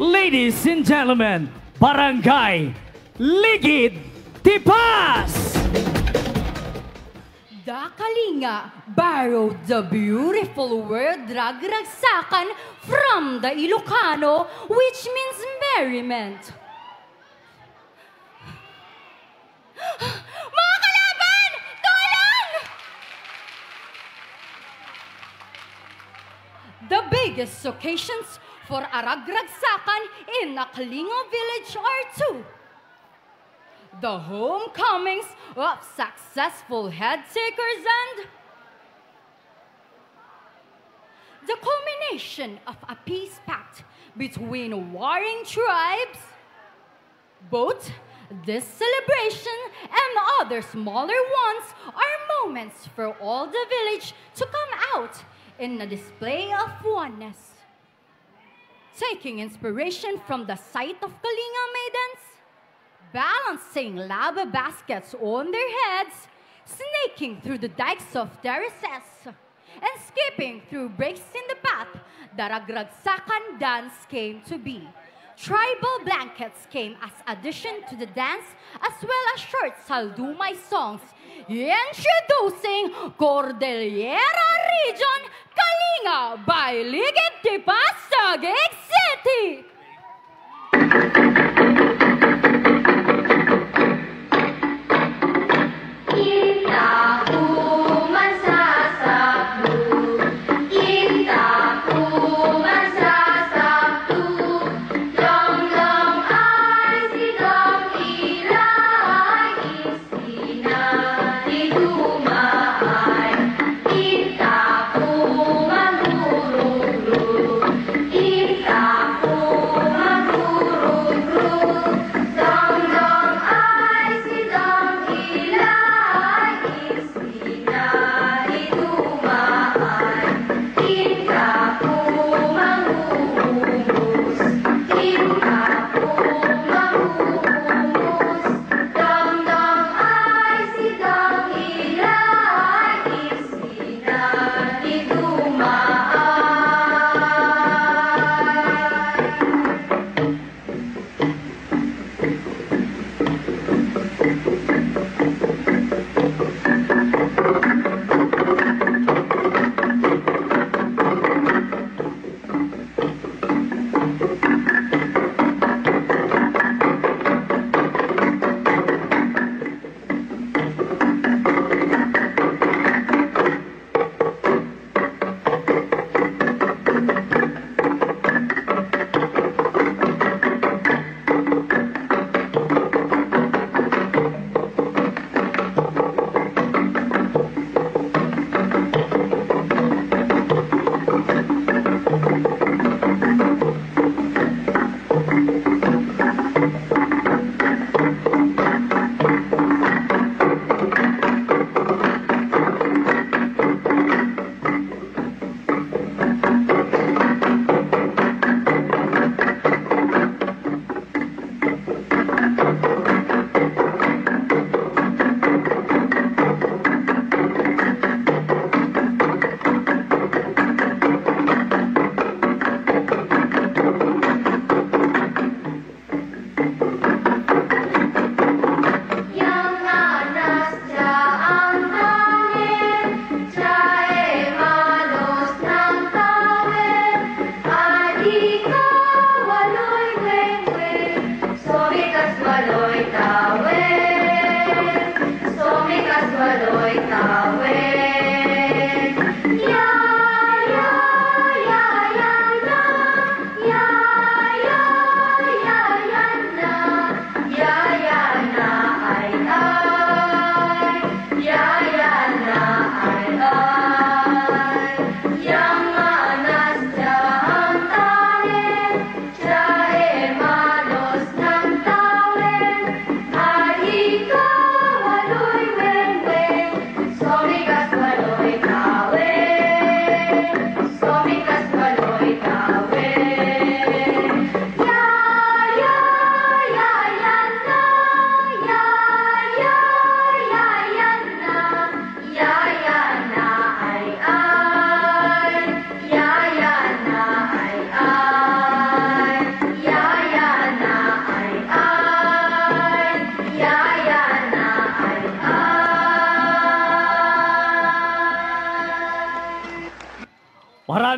Ladies and gentlemen, Barangay Ligid Tipas! The Kalinga borrowed the beautiful word ragragsakan from the Ilocano, which means merriment. The biggest occasions for aragragsakan in a Kalinga village are two. The homecomings of successful head takers and the culmination of a peace pact between warring tribes. Both this celebration and other smaller ones are moments for all the village to come out in a display of oneness. Taking inspiration from the sight of Kalinga maidens, balancing labba baskets on their heads, snaking through the dikes of terraces, and skipping through breaks in the path that a Gragsakan dance came to be. Tribal blankets came as addition to the dance as well as short Salidumay songs introducing Cordillera Region Kalinga by Ligid Tipas Taguig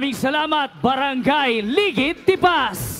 Maraming salamat, Barangay Ligid Tipas!